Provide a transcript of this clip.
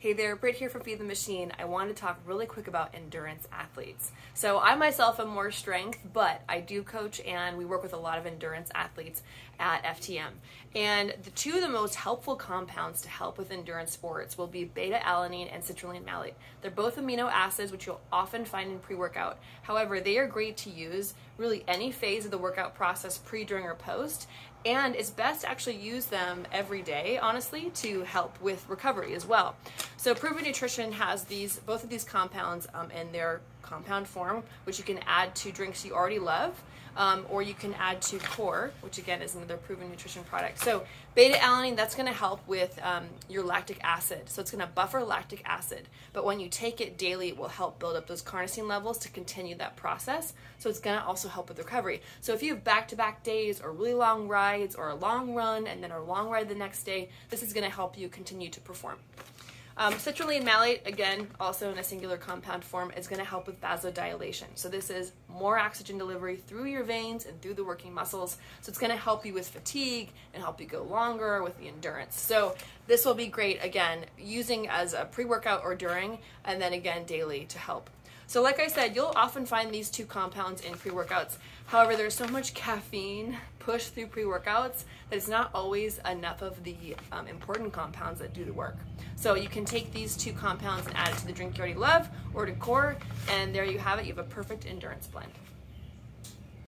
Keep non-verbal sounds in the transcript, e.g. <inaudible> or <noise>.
Hey there, Britt here for Feed the Machine. I want to talk really quick about endurance athletes. So, I myself am more strength, but I do coach and we work with a lot of endurance athletes at FTM. And the two of the most helpful compounds to help with endurance sports will be beta alanine and citrulline malate. They're both amino acids, which you'll often find in pre workout. However, they are great to use really any phase of the workout process, pre, during, or post. And it's best to actually use them every day, honestly, to help with recovery as well. So Proven Nutrition has these both of these compounds um, in their compound form, which you can add to drinks you already love um, or you can add to Core, which again is another proven nutrition product. So beta alanine, that's going to help with um, your lactic acid. So it's going to buffer lactic acid. But when you take it daily, it will help build up those carnosine levels to continue that process. So it's going to also help with recovery. So if you have back-to-back days or really long rides or a long run and then a long ride the next day, this is going to help you continue to perform. Um, citrulline malate, again, also in a singular compound form, is going to help with vasodilation. So this is more oxygen delivery through your veins and through the working muscles. So it's going to help you with fatigue and help you go longer with the endurance. So this will be great, again, using as a pre-workout or during, and then again daily to help so like I said, you'll often find these two compounds in pre-workouts. However, there's so much caffeine <laughs> pushed through pre-workouts that it's not always enough of the um, important compounds that do the work. So you can take these two compounds and add it to the drink you already love or to core, and there you have it. You have a perfect endurance blend.